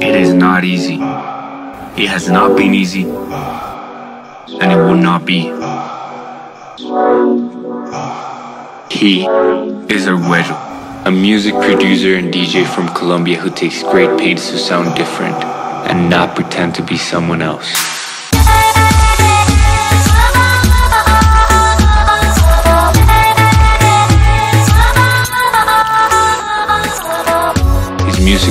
It is not easy. It has not been easy. And it will not be. He is Arguello, a music producer and DJ from Colombia who takes great pains to sound different and not pretend to be someone else.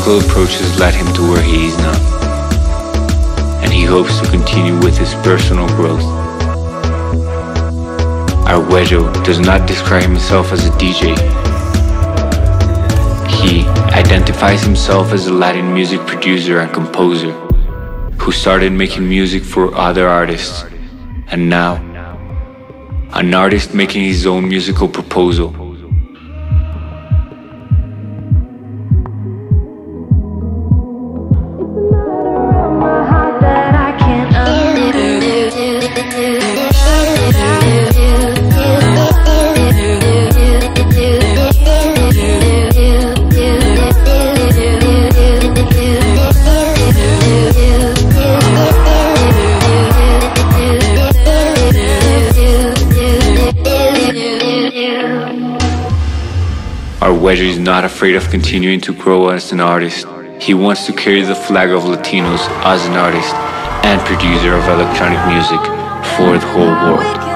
Musical approaches led him to where he is now, and he hopes to continue with his personal growth. Arguello does not describe himself as a DJ. He identifies himself as a Latin music producer and composer who started making music for other artists, and now, an artist making his own musical proposal. Arguello is not afraid of continuing to grow as an artist. He wants to carry the flag of Latinos as an artist and producer of electronic music for the whole world.